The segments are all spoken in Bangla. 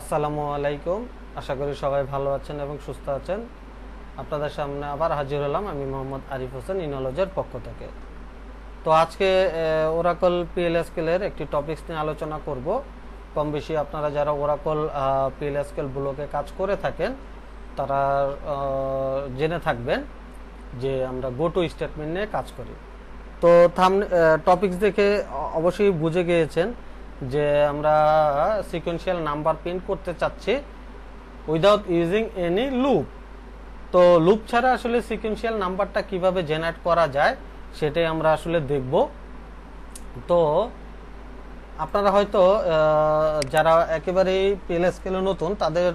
আসসালামু আলাইকুম। আশা করি সবাই ভালো আছেন এবং সুস্থ আছেন। আপনাদের সামনে আবার হাজির হলাম আমি মোহাম্মদ আরিফ হোসেন, ইনোলজের পক্ষ থেকে। তো আজকে ওরাকল পিএলএসকেলের একটি টপিকস নিয়ে আলোচনা করব। কম বেশি আপনারা যারা ওরাকল পিএলএসকেল ব্লকে কাজ করে থাকেন, তারা জেনে থাকবেন যে আমরা গো টু স্টেটমেন্ট নিয়ে কাজ করি। তো থাম টপিকস দেখে অবশ্যই বুঝে গিয়েছেন যে আমরা সিকোয়েন্সিয়াল নাম্বার প্রিন্ট করতে চাচ্ছি উইদাউট ইউজিং এনি লুপ তো লুপ ছাড়া আসলে সিকোয়েন্সিয়াল নাম্বারটা কীভাবে জেনারেট করা যায় সেটাই আমরা আসলে দেখব। তো আপনারা হয়তো যারা একেবারেই পিএল স্কেলে নতুন, তাদের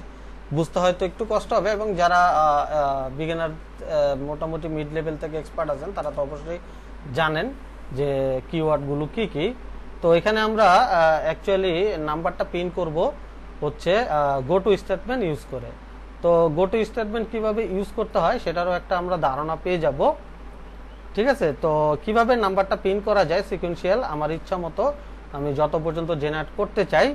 বুঝতে হয়তো একটু কষ্ট হবে এবং যারা বিগিনার মোটামুটি মিড লেভেল থেকে এক্সপার্ট আছেন, তারা তো অবশ্যই জানেন যে কিওয়ার্ডগুলো কি কি। তো এখানে আমরা অ্যাকচুয়ালি নাম্বারটা পিন করব হচ্ছে গো টু স্টেটমেন্ট ইউজ করে। তো গো টু স্টেটমেন্ট কীভাবে ইউজ করতে হয় সেটারও একটা আমরা ধারণা পেয়ে যাব। ঠিক আছে? তো কীভাবে নাম্বারটা পিন করা যায় সিকুয়েন্সিয়াল আমার ইচ্ছা মতো আমি যত পর্যন্ত জেনারেট করতে চাই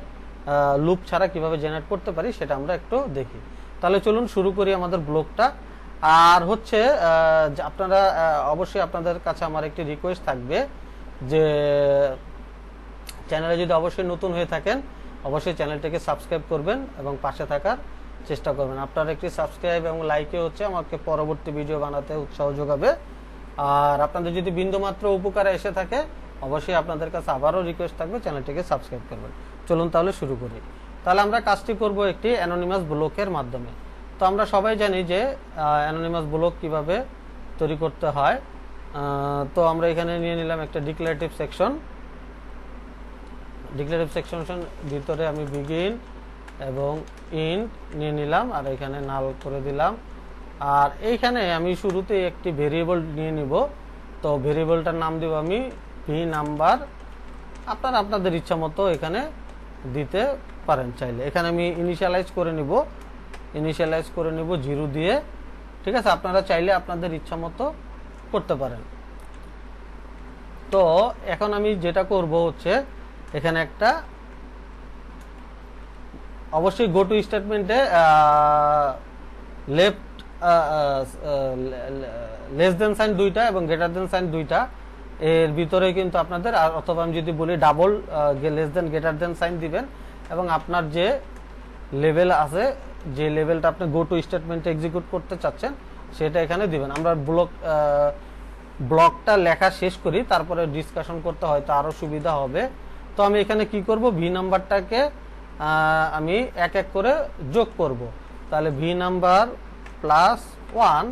লুপ ছাড়া কীভাবে জেনারেট করতে পারি সেটা আমরা একটু দেখি। তাহলে চলুন শুরু করি আমাদের ব্লগটা আর হচ্ছে আপনারা অবশ্যই আপনাদের কাছে আমার একটি রিকোয়েস্ট থাকবে যে চ্যানেলে যদি অবশ্যই নতুন হয়ে থাকেন, অবশ্যই চ্যানেলটিকে সাবস্ক্রাইব করবেন এবং পাশে থাকার চেষ্টা করবেন। আপনার একটি সাবস্ক্রাইব এবং লাইকে হচ্ছে আমাকে পরবর্তী ভিডিও বানাতে উৎসাহ যোগাবে। আর আপনাদের যদি বিন্দুমাত্র উপকারে এসে থাকে, অবশ্যই আপনাদের কাছে আবারও রিকোয়েস্ট থাকবে, চ্যানেলটিকে সাবস্ক্রাইব করবেন। চলুন তাহলে শুরু করি। তাহলে আমরা কাজটি করব একটি অ্যানোনিমাস ব্লকের মাধ্যমে। তো আমরা সবাই জানি যে অ্যানোনিমাস ব্লক কীভাবে তৈরি করতে হয়। তো আমরা এখানে নিয়ে নিলাম একটা ডিক্লারেটিভ সেকশন ডিক্লারেটিভ সেকশন ভিতরে আমি বিগিন এবং ইন্ট নিয়ে নিলাম, আর এখানে নাল করে দিলাম। আর এইখানে আমি শুরুতে একটি ভেরিয়েবল নিয়ে নিব। তো ভেরিয়েবলটার নাম দেব আমি ভি নাম্বার আপনার আপনাদের ইচ্ছা মতো এখানে দিতে পারেন চাইলে। এখানে আমি ইনিশিয়ালাইজ করে নিব। ইনিশিয়ালাইজ করে নিব জিরো দিয়ে। ঠিক আছে? আপনারা চাইলে আপনাদের ইচ্ছা মতো করতে পারেন। তো এখন আমি যেটা করব হচ্ছে এখানে একটা, অবশ্যই গো টু স্টেটমেন্টে লেফট লেস দেন সাইন দুইটা এবং গ্রেটার দেন সাইন দুইটা। এর ভিতরে কিন্তু আপনাদের, আর অথবা আমি যদি বলি double less than greater than sign দিবেন, এবং আপনার যে লেভেল আছে, যে লেভেলটা আপনি গো টু স্টেটমেন্টে এক্সিকিউট করতে চাচ্ছেন, সেটা এখানে দিবেন। আমরা ব্লক ব্লকটা লেখা শেষ করি, তারপরে ডিসকাশন করতে হয়তো আরও সুবিধা হবে। তো আমি এখানে কি করব? ভি নাম্বারটাকে আমি এক এক করে যোগ করব। তাহলে ভি নাম্বার প্লাস ওয়ান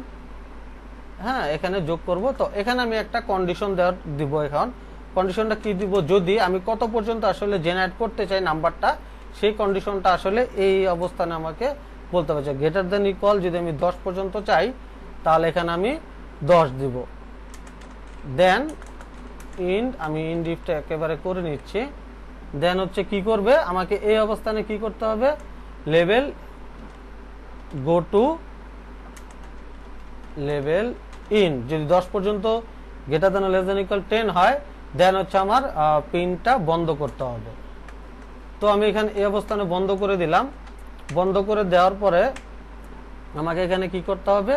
হ্যাঁ এখানে যোগ করব। তো এখানে আমি একটা কন্ডিশন দেওয়ার দিব এখন। কন্ডিশনটা কি দিব? যদি আমি কত পর্যন্ত আসলে জেনারেট করতে চাই নাম্বারটা, সেই কন্ডিশনটা আসলে এই অবস্থানে আমাকে বলতে হবে গ্রেটার দেন ইকুয়াল যদি আমি দশ পর্যন্ত চাই, তাহলে এখানে আমি দশ দিব। দেন ইন্ড আমি ইন্ড ইফটা একেবারে করে নিচ্ছি। দেন হচ্ছে কি করবে? আমাকে এই অবস্থানে কি করতে হবে? Level go to level in যদি দশ পর্যন্ত greater than less than ten হয় দেন হচ্ছে আমার পিনটা বন্ধ করতে হবে। তো আমি এখানে এই অবস্থানে বন্ধ করে দিলাম। বন্ধ করে দেওয়ার পরে আমাকে এখানে কি করতে হবে?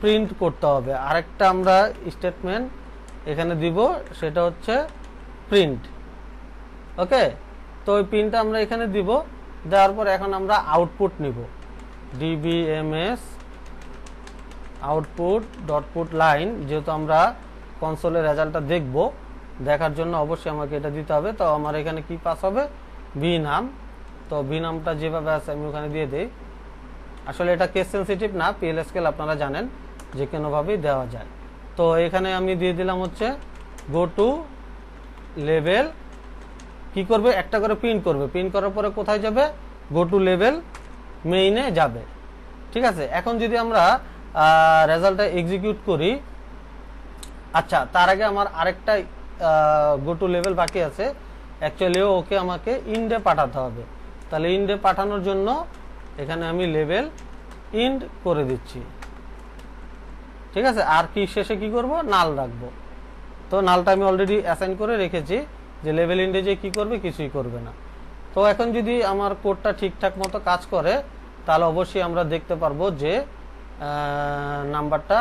প্রিন্ট করতে হবে। আরেকটা আমরা স্টেটমেন্ট এখানে দিব, সেটা হচ্ছে প্রিন্ট ওকে? তো ওই প্রিন্টটা আমরা এখানে দিব, দেওয়ার পর এখন আমরা আউটপুট নিব। ডিবিএমএস আউটপুট ডটপুট লাইন যেহেতু আমরা কনসোলের রেজাল্টটা দেখব, দেখার জন্য অবশ্যই আমাকে এটা দিতে হবে। তো আমার এখানে কি পাস হবে? বি নাম তো বি নামটা যেভাবে আছে আমি ওখানে দিয়ে দিই। আসলে এটা কেস সেন্সিটিভ না পিএল স্কেল আপনারা জানেন, যে কোনোভাবেই দেওয়া যায়। তো এখানে আমি দিয়ে দিলাম হচ্ছে গো টু লেভেল কি করবে? একটা করে প্রিন্ট করবে। প্রিন্ট করার পরে কোথায় যাবে? গো টু লেভেল মেইনে যাবে। ঠিক আছে? এখন যদি আমরা রেজাল্টটা এক্সিকিউট করি আচ্ছা তার আগে আমার আরেকটা গো টু লেভেল বাকি আছে। অ্যাকচুয়ালিও ওকে আমাকে ইন্ডে পাঠাতে হবে। তাহলে ইন্ডে পাঠানোর জন্য এখানে আমি লেভেল ইন্ড করে দিচ্ছি। ঠিক আছে? আর কি শেষে কি করব? নাল রাখব। তো নালটা আমি অলরেডি অ্যাসাইন করে রেখেছি যে লেভেল ইন্ডেজে কি করবে কিছুই করবে না। তো এখন যদি আমার কোডটা ঠিকঠাক মতো কাজ করে, তাহলে অবশ্যই আমরা দেখতে পারব যে নাম্বারটা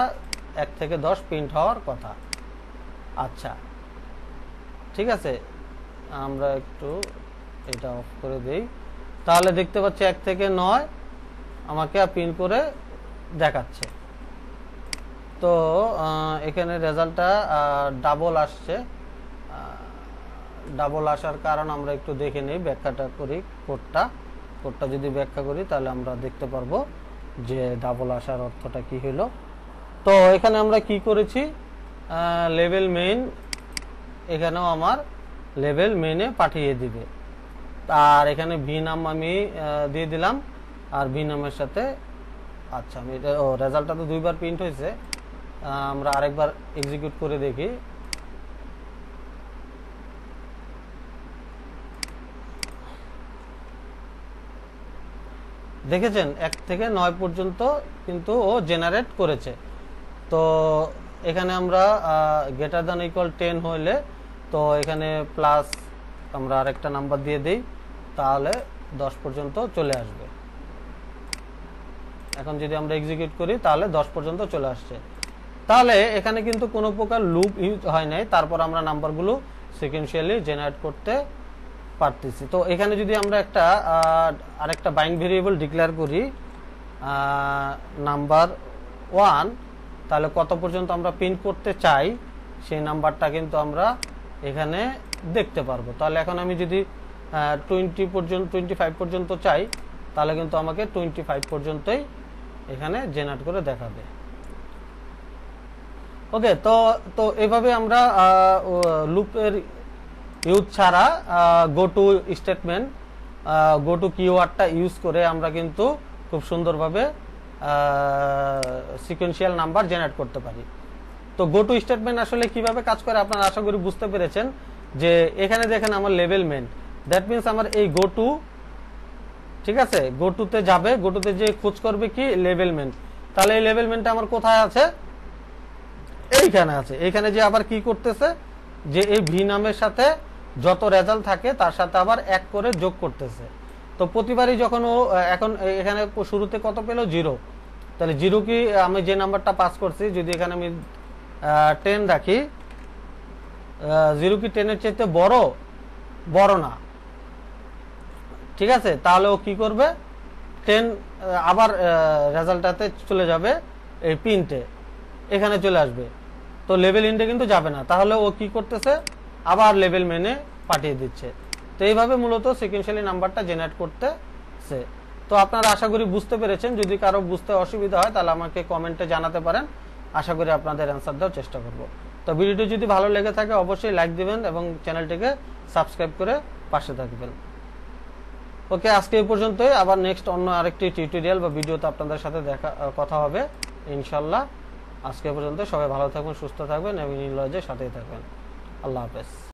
এক থেকে দশ প্রিন্ট হওয়ার কথা। আচ্ছা। ঠিক আছে? আমরা একটু এটা অফ করে দেই। তাহলে দেখতে পাচ্ছি এক থেকে নয় আমাকে প্রিন্ট করে দেখাচ্ছে। তো এখানে রেজাল্টটা ডাবল আসছে। ডাবল আসার কারণ আমরা একটু দেখে নিই, ব্যাখ্যাটা করি কোডটা কোডটা যদি ব্যাখ্যা করি, তাহলে আমরা দেখতে পারব যে ডাবল আসার অর্থটা কি হলো। তো, এখানে আমরা কি করেছি? লেভেল মেইন এখানেও আমার লেভেল মেনে পাঠিয়ে দিবে। আর এখানে ভি নাম আমি দিয়ে দিলাম। আর ভি নামের সাথে আচ্ছা আমি ও রেজাল্টটা তো দুইবার প্রিন্ট হয়েছে। আমরা আরেকবার এক্সিকিউট করে দেখি। দেখেছেন, এক থেকে নয় পর্যন্ত কিন্তু ও জেনারেট করেছে। তো এখানে আমরা গ্রেটার দ্যান ইকুয়াল টেন হইলে, তো এখানে প্লাস আমরা আরেকটা নাম্বার দিয়ে দিই, তাহলে দশ পর্যন্ত চলে আসবে। এখন যদি আমরা এক্সিকিউট করি, তাহলে দশ পর্যন্ত চলে আসছে। তাহলে এখানে কিন্তু কোনো প্রকার লুপ ইউজ হয় নাই। তারপর আমরা নাম্বারগুলো সিকুয়েন্সিয়ালি জেনারেট করতে পারতেছি। তো এখানে যদি আমরা একটা আরেকটা বাইং ভেরিয়েবল ডিক্লেয়ার করি নাম্বার ওয়ান তাহলে কত পর্যন্ত আমরা প্রিন্ট করতে চাই, সেই নাম্বারটা কিন্তু আমরা এখানে দেখতে পারব। তাহলে এখন আমি যদি টোয়েন্টি পর্যন্ত টোয়েন্টি ফাইভ পর্যন্ত চাই, তাহলে কিন্তু আমাকে টোয়েন্টি ফাইভ পর্যন্তই এখানে জেনারেট করে দেখাবে। ওকে তো তো এভাবে আমরা লুপের ইউজ ছাড়া go to statement go to কিওয়ার্ডটা use করে আমরা কিন্তু খুব সুন্দরভাবে সিকোয়েন্সিয়াল নাম্বার জেনারেট করতে পারি। তো গো টু স্টেটমেন্ট আসলে কীভাবে কাজ করে আপনারা আশা করি বুঝতে পেরেছেন যে এখানে দেখেন আমার লেভেল মেন দ্যাট মিনস আমার এই গো টু ঠিক আছে? গো টুতে যাবে গো টুতে যে খোঁজ করবে কি? লেভেল মেন তাহলে এই লেভেল মেনটা আমার কোথায় আছে? এইখানে আছে। এখানে যে আবার কি করতেছে? যে এই ভি নামের সাথে যত রেজাল্ট থাকে, তার সাথে আবার এক করে যোগ করতেছে। তো প্রতিবারই যখন ও, এখন এখানে শুরুতে কত পেল? জিরো তাহলে জিরো কি আমি যে নাম্বারটা পাস করছি, যদি এখানে আমি টেন রাখি জিরো কি টেনের চাইতে বড়? বড় না। ঠিক আছে? তাহলে ও কি করবে? টেন আবার রেজাল্টটাতে চলে যাবে এই পিনটে এখানে চলে আসবে। তো লেভেল ইন্ডে কিন্তু যাবে না। তাহলে ও কি করতেছে? আবার লেভেল মেনে পাঠিয়ে দিচ্ছে। তো এইভাবে মূলত সিকুয়েন্সিয়ালি নাম্বারটা জেনারেট করতেছে। তো আপনারা আশা করি বুঝতে পেরেছেন। যদি কারও বুঝতে অসুবিধা হয়, তাহলে আমাকে কমেন্টে জানাতে পারেন। আশা করি আপনাদের অ্যান্সার দেওয়ার চেষ্টা করব। তো ভিডিওটি যদি ভালো লেগে থাকে, অবশ্যই লাইক দিবেন এবং চ্যানেলটিকে সাবস্ক্রাইব করে পাশে থাকবেন। ওকে, আজকে এই পর্যন্তই। আবার নেক্সট অন্য আরেকটি টিউটোরিয়াল বা ভিডিওতে আপনাদের সাথে দেখা, কথা হবে, ইনশাল্লাহ। আজকে পর্যন্ত সবাই ভালো থাকবেন সুস্থ থাকবেন এবং নির্লজ্জের সাথেই থাকবেন। আল্লাহ হাফেজ।